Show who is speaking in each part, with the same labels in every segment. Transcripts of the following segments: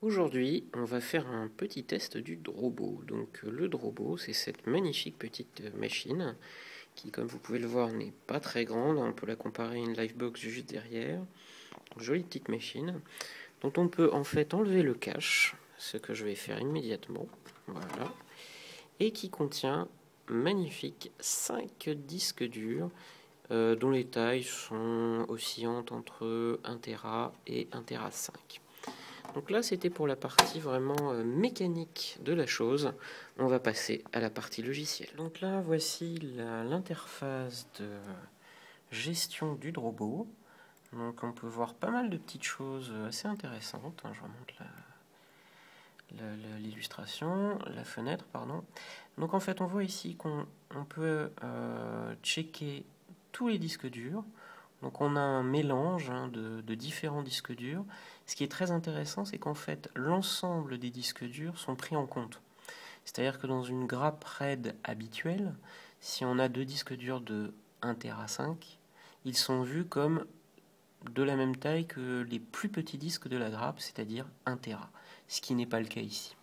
Speaker 1: Aujourd'hui, on va faire un petit test du Drobo. Donc le Drobo, c'est cette magnifique petite machine qui, comme vous pouvez le voir, n'est pas très grande. On peut la comparer à une Livebox juste derrière. Jolie petite machine dont on peut en fait enlever le cache, ce que je vais faire immédiatement. Voilà. Et qui contient magnifique 5 disques durs euh, dont les tailles sont oscillantes entre 1 Tera et 1 Tera 5. Donc là, c'était pour la partie vraiment euh, mécanique de la chose. On va passer à la partie logicielle. Donc là, voici l'interface de gestion du Drobo. Donc on peut voir pas mal de petites choses assez intéressantes. Hein. Je remonte l'illustration, la, fenêtre, pardon. Donc en fait, on voit ici qu'on peut euh, checker tous les disques durs. Donc on a un mélange hein, de, différents disques durs. Ce qui est très intéressant, c'est qu'en fait, l'ensemble des disques durs sont pris en compte. C'est-à-dire que dans une grappe RAID habituelle, si on a deux disques durs de 1 Tera 5, ils sont vus comme de la même taille que les plus petits disques de la grappe, c'est-à-dire 1 Tera, ce qui n'est pas le cas ici.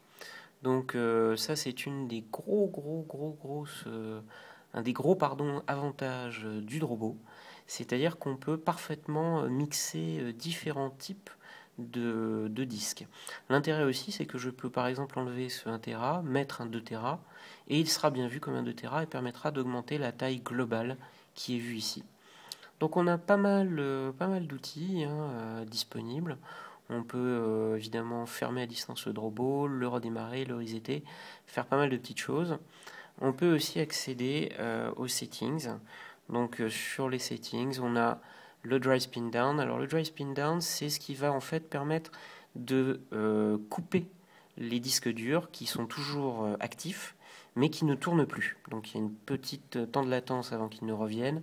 Speaker 1: Donc euh, ça c'est une des gros gros gros grosses euh, un des gros avantages euh, du Drobo, c'est-à-dire qu'on peut parfaitement mixer différents types de, disques. L'intérêt aussi c'est que je peux par exemple enlever ce 1 Tera, mettre un 2 Tera et il sera bien vu comme un 2 Tera et permettra d'augmenter la taille globale qui est vue ici. Donc on a pas mal, euh, d'outils hein, euh, disponibles. On peut euh, évidemment fermer à distance le drawball, le redémarrer, le resetter, faire pas mal de petites choses. On peut aussi accéder aux settings. Donc sur les settings, on a le dry spin down. Alors le dry spin down, c'est ce qui va en fait permettre de couper les disques durs qui sont toujours actifs mais qui ne tournent plus. Donc il y a une petite temps de latence avant qu'ils ne reviennent.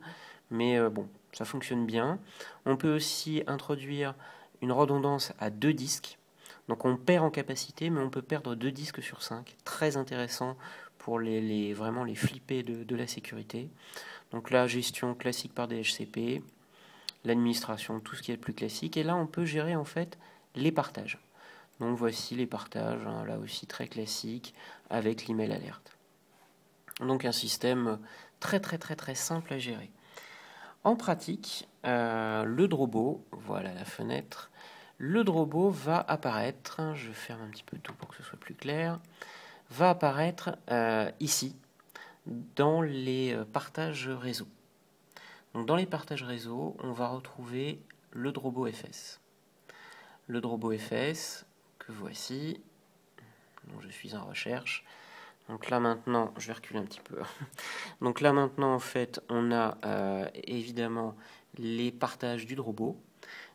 Speaker 1: Mais bon, ça fonctionne bien. On peut aussi introduire une redondance à deux disques. Donc on perd en capacité, mais on peut perdre deux disques sur cinq. Très intéressant pour les, vraiment les flipper de, la sécurité. Donc la gestion classique par DHCP, l'administration, tout ce qui est le plus classique. Et là, on peut gérer en fait les partages. Donc voici les partages, hein, là aussi très classique, avec l'email alerte. Donc un système très très très très simple à gérer. En pratique, euh, le drobo, voilà la fenêtre, le drobo va apparaître, je ferme un petit peu tout pour que ce soit plus clair, va apparaître euh, ici, dans les euh, partages réseau. Dans les partages réseau, on va retrouver le drobo FS. Le drobo FS, que voici, je suis en recherche, donc là maintenant, je vais reculer un petit peu. Donc là maintenant, en fait, on a euh, évidemment les partages du Drobo.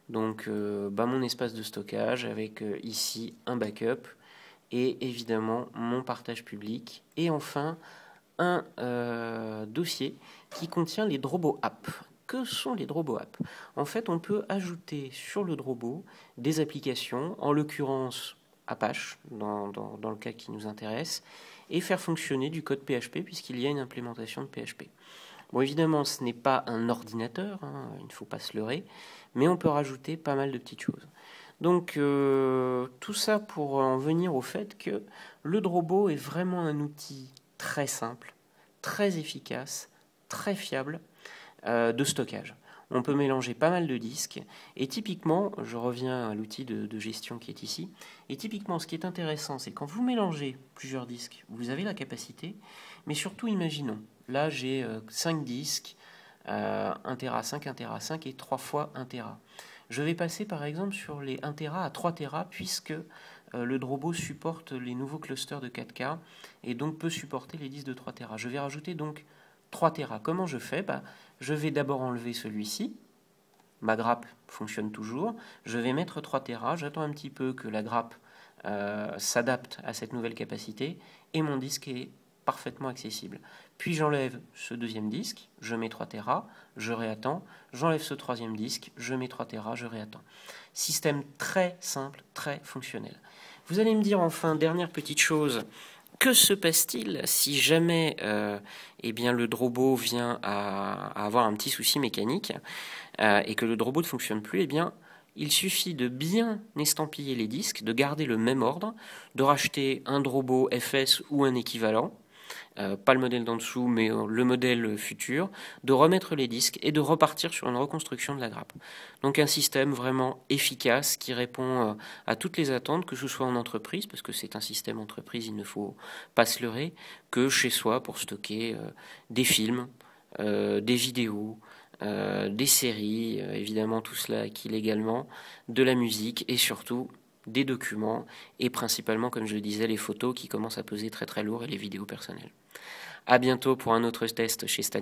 Speaker 1: Donc bah, mon espace de stockage avec ici un backup et évidemment mon partage public. Et enfin, un dossier qui contient les Drobo Apps. Que sont les Drobo Apps En fait, on peut ajouter sur le Drobo des applications, en l'occurrence Apache, dans, dans, le cas qui nous intéresse, et faire fonctionner du code PHP puisqu'il y a une implémentation de PHP. Bon, évidemment, ce n'est pas un ordinateur, hein, il ne faut pas se leurrer, mais on peut rajouter pas mal de petites choses. Donc, euh, tout ça pour en venir au fait que le Drobo est vraiment un outil très simple, très efficace, très fiable euh, de stockage on peut mélanger pas mal de disques. Et typiquement, je reviens à l'outil de, gestion qui est ici, et typiquement ce qui est intéressant, c'est quand vous mélangez plusieurs disques, vous avez la capacité, mais surtout imaginons, là j'ai 5 euh, disques, euh, 1 Tera 5, 1 Tera 5 et 3 fois 1 Tera. Je vais passer par exemple sur les 1 Tera à 3 Tera puisque euh, le Drobo supporte les nouveaux clusters de 4K et donc peut supporter les disques de 3 Tera. Je vais rajouter donc 3 Tera. Comment je fais? Bah, Je vais d'abord enlever celui-ci. Ma grappe fonctionne toujours. Je vais mettre 3 Tera. J'attends un petit peu que la grappe euh, s'adapte à cette nouvelle capacité et mon disque est parfaitement accessible. Puis j'enlève ce deuxième disque, je mets 3 Tera, je réattends, j'enlève ce troisième disque, je mets 3 Tera, je réattends. Système très simple, très fonctionnel. Vous allez me dire enfin, dernière petite chose, que se passe-t-il si jamais euh, eh bien, le Drobo vient à, avoir un petit souci mécanique euh, et que le Drobo ne fonctionne plus eh bien, il suffit de bien estampiller les disques, de garder le même ordre, de racheter un Drobo FS ou un équivalent, euh, pas le modèle d'en dessous, mais euh, le modèle futur, de remettre les disques et de repartir sur une reconstruction de la grappe. Donc un système vraiment efficace qui répond euh, à toutes les attentes, que ce soit en entreprise, parce que c'est un système entreprise, il ne faut pas se leurrer, que chez soi pour stocker des films, des vidéos, des séries, évidemment tout cela acquis légalement, de la musique et surtout des documents et principalement, comme je le disais, les photos qui commencent à peser très très lourd et les vidéos personnelles. A bientôt pour un autre test chez Stan